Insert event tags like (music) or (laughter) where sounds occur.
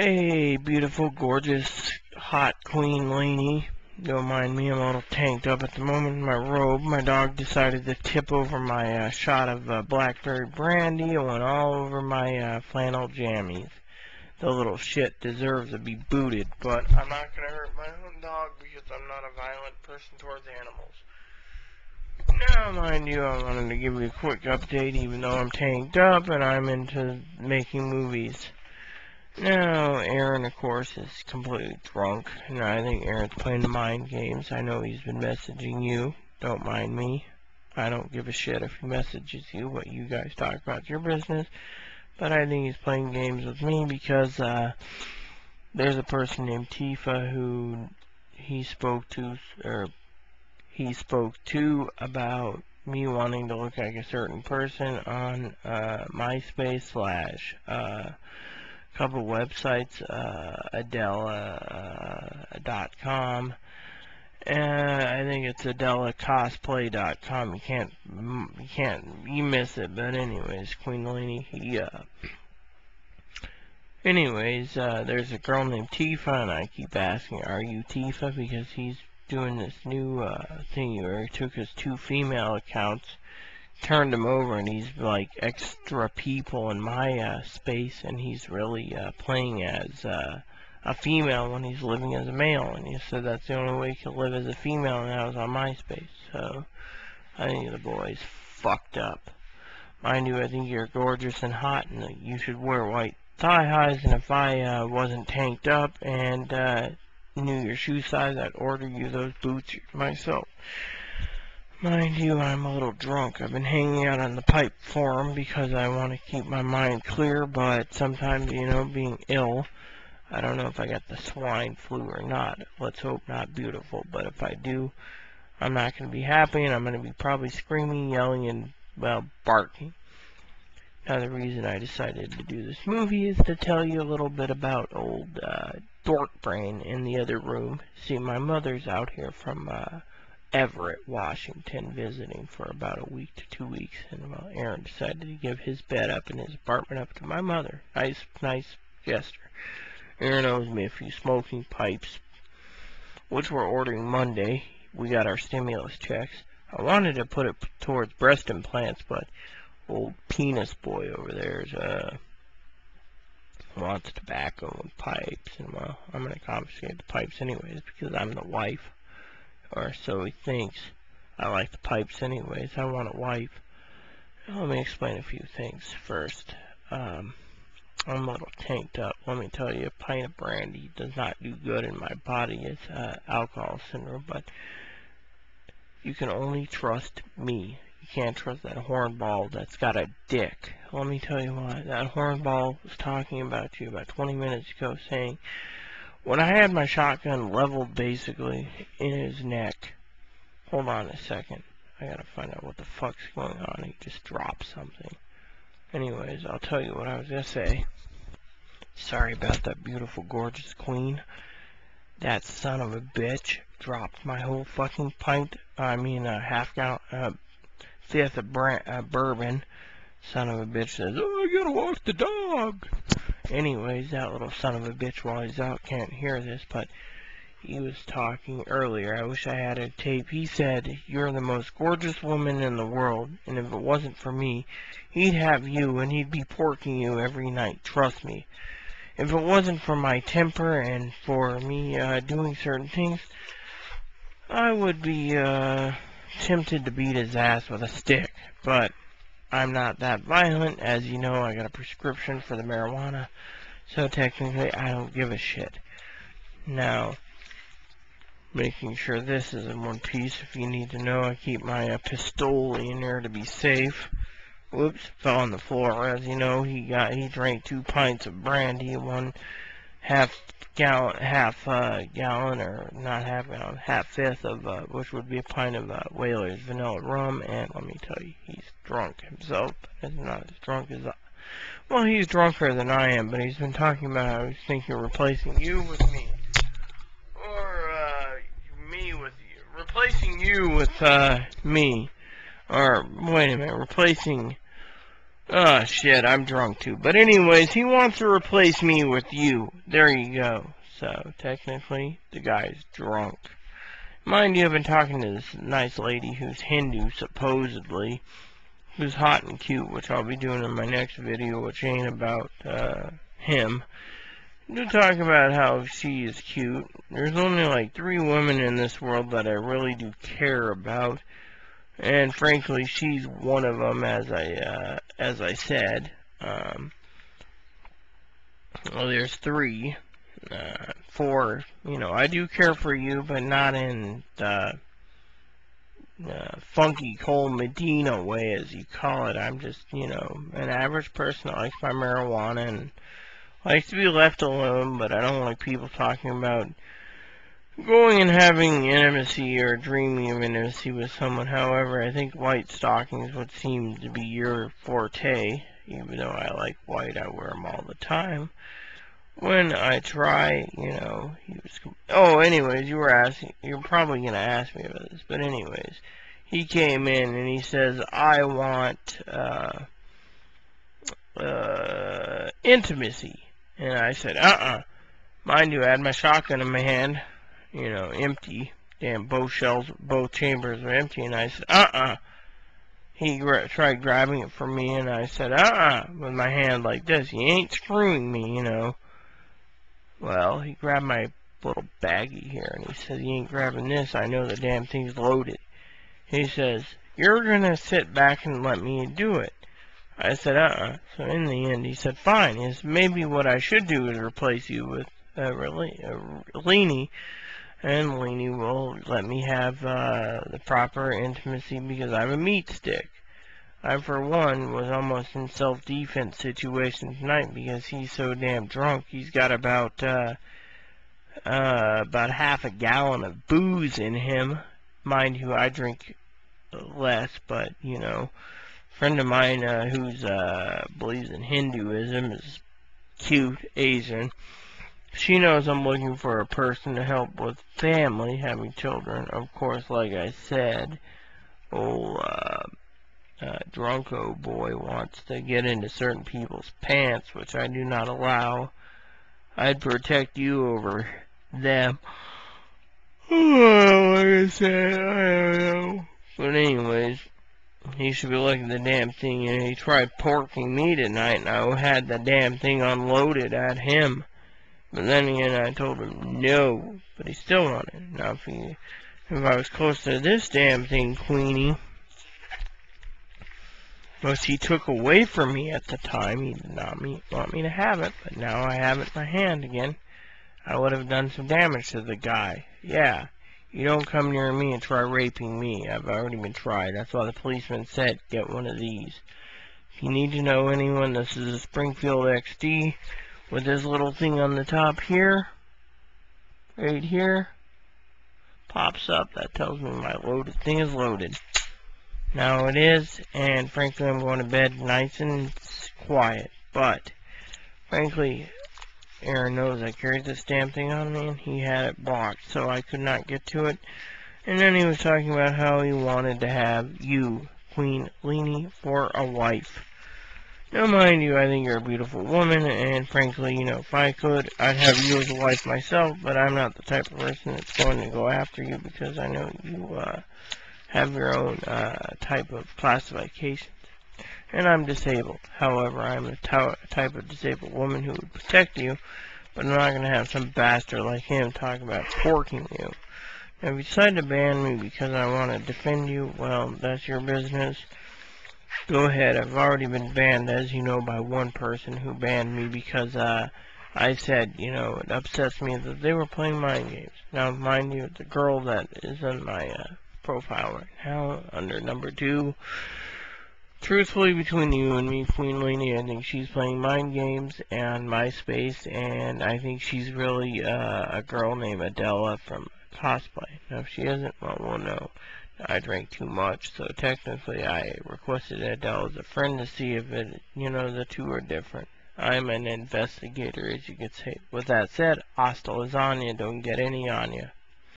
Hey, beautiful, gorgeous, hot Queen Lainey. Don't mind me, I'm a little tanked up at the moment in my robe. My dog decided to tip over my uh, shot of uh, blackberry brandy and went all over my uh, flannel jammies. The little shit deserves to be booted, but I'm not gonna hurt my own dog because I'm not a violent person towards animals. Now, mind you, I wanted to give you a quick update even though I'm tanked up and I'm into making movies. Now, Aaron, of course, is completely drunk, and I think Aaron's playing mind games. I know he's been messaging you. Don't mind me. I don't give a shit if he messages you. What you guys talk about your business. But I think he's playing games with me because uh, there's a person named Tifa who he spoke to, or he spoke to about me wanting to look like a certain person on uh, MySpace slash uh, couple websites, uh, Adela.com, uh, and I think it's AdelaCosplay.com. You can't, you can't, you miss it, but anyways, Queen Lainey, he, uh, anyways, uh, there's a girl named Tifa, and I keep asking, are you Tifa? Because he's doing this new, uh, thing where he took his two female accounts, turned him over and he's like extra people in my uh, space and he's really uh, playing as uh, a female when he's living as a male. And he said that's the only way he could live as a female and that was on MySpace so I think the boy's fucked up. Mind you I think you're gorgeous and hot and you should wear white thigh highs. And if I uh, wasn't tanked up and uh, knew your shoe size I'd order you those boots myself Mind you, I'm a little drunk. I've been hanging out on the pipe forum because I want to keep my mind clear, but sometimes, you know, being ill, I don't know if I got the swine flu or not. Let's hope not beautiful, but if I do, I'm not going to be happy, and I'm going to be probably screaming, yelling, and, well, barking. Now, the reason I decided to do this movie is to tell you a little bit about old uh, Dork Brain in the other room. See, my mother's out here from... Uh, Everett, Washington, visiting for about a week to two weeks, and well, Aaron decided to give his bed up in his apartment up to my mother. Nice, nice gesture. Aaron owes me a few smoking pipes, which we're ordering Monday. We got our stimulus checks. I wanted to put it towards breast implants, but old penis boy over there's uh wants tobacco and pipes, and well, I'm gonna confiscate the pipes anyways because I'm the wife or so he thinks. I like the pipes anyways. I want a wife. Let me explain a few things first. Um, I'm a little tanked up. Let me tell you, a pint of brandy does not do good in my body. It's uh, alcohol syndrome, but you can only trust me. You can't trust that hornball that's got a dick. Let me tell you why. That hornball was talking about you about 20 minutes ago saying when I had my shotgun leveled basically in his neck, hold on a second. I gotta find out what the fuck's going on. He just dropped something. Anyways, I'll tell you what I was gonna say. Sorry about that beautiful, gorgeous queen. That son of a bitch dropped my whole fucking pint, I mean, a half gallon, uh, fifth of uh, bourbon. Son of a bitch says, oh, I gotta walk the dog. Anyways, that little son of a bitch while he's out can't hear this, but he was talking earlier. I wish I had a tape. He said, You're the most gorgeous woman in the world, and if it wasn't for me, he'd have you and he'd be porking you every night. Trust me. If it wasn't for my temper and for me uh, doing certain things, I would be uh, tempted to beat his ass with a stick. But I'm not that violent. As you know, I got a prescription for the marijuana. So technically, I don't give a shit. Now, making sure this is in one piece. If you need to know, I keep my uh, pistoli in there to be safe. Whoops, fell on the floor. As you know, he got he drank two pints of brandy, one half gallon, half uh, gallon, or not half gallon, half fifth of, uh, which would be a pint of uh, Whaler's vanilla rum, and let me tell you, he's drunk himself, he's not as drunk as I, well, he's drunker than I am, but he's been talking about how he's thinking of replacing you with me, or, uh, me with you, replacing you with, uh, me, or, wait a minute, replacing Oh shit, I'm drunk too. But anyways, he wants to replace me with you. There you go. So, technically, the guy's drunk. Mind you, I've been talking to this nice lady who's Hindu, supposedly, who's hot and cute, which I'll be doing in my next video, which ain't about, uh, him. To talk about how she is cute. There's only like three women in this world that I really do care about. And frankly, she's one of them, as I, uh, as I said. Um, well, there's three uh, for, you know, I do care for you, but not in the uh, funky Cole Medina way, as you call it. I'm just, you know, an average person that likes my marijuana and likes to be left alone, but I don't like people talking about going and having intimacy or dreaming of intimacy with someone. However, I think white stockings would seem to be your forte, even though I like white, I wear them all the time. When I try, you know, he was, oh, anyways, you were asking, you're probably going to ask me about this, but anyways, he came in and he says, I want, uh, uh, intimacy, and I said, uh-uh, mind you, I had my shotgun in my hand, you know, empty, damn, both shells, both chambers were empty, and I said, uh-uh, he gra tried grabbing it from me, and I said, uh-uh, with my hand like this, you ain't screwing me, you know, well, he grabbed my little baggie here, and he says, you ain't grabbing this. I know the damn thing's loaded. He says, you're going to sit back and let me do it. I said, uh-uh. So in the end, he said, fine. He said, maybe what I should do is replace you with a, a Leany, and Leany will let me have uh, the proper intimacy because I have a meat stick. I, for one, was almost in self-defense situation tonight because he's so damn drunk. He's got about, uh, uh, about half a gallon of booze in him. Mind you, I drink less, but, you know, a friend of mine, uh, who's, uh, believes in Hinduism is cute, Asian. She knows I'm looking for a person to help with family, having children. Of course, like I said, oh, uh, uh, Drunko boy wants to get into certain people's pants, which I do not allow. I'd protect you over them. (sighs) like I said, I don't know. But anyways, he should be looking the damn thing, and he tried porking me tonight, and I had the damn thing unloaded at him. But then again, I told him no, but he still wanted. Now, if, he, if I was close to this damn thing, Queenie, which he took away from me at the time. He did not me, want me to have it, but now I have it in my hand again. I would have done some damage to the guy. Yeah, you don't come near me and try raping me. I've already been tried. That's why the policeman said, get one of these. If you need to know anyone, this is a Springfield XD with this little thing on the top here. Right here. Pops up. That tells me my loaded thing is loaded. Now it is, and frankly I'm going to bed nice and quiet, but frankly Aaron knows I carried this damn thing on me and he had it blocked so I could not get to it. And then he was talking about how he wanted to have you, Queen Leany, for a wife. Now mind you, I think you're a beautiful woman, and frankly, you know, if I could, I'd have you as a wife myself, but I'm not the type of person that's going to go after you because I know you, uh, have your own uh, type of classification. And I'm disabled. However, I'm a type of disabled woman who would protect you, but I'm not going to have some bastard like him talk about porking you. Now, if you decide to ban me because I want to defend you, well, that's your business. Go ahead. I've already been banned, as you know, by one person who banned me because uh, I said, you know, it upsets me that they were playing mind games. Now, mind you, the girl that is in my uh, profile right now under number two. Truthfully, between you and me, Queen Leany, I think she's playing mind games and MySpace, and I think she's really uh, a girl named Adela from cosplay. Now, if she isn't, well, we'll know. I drank too much, so technically I requested Adele as a friend to see if it, you know, the two are different. I'm an investigator, as you could say. With that said, hasta lasagna, don't get any on you.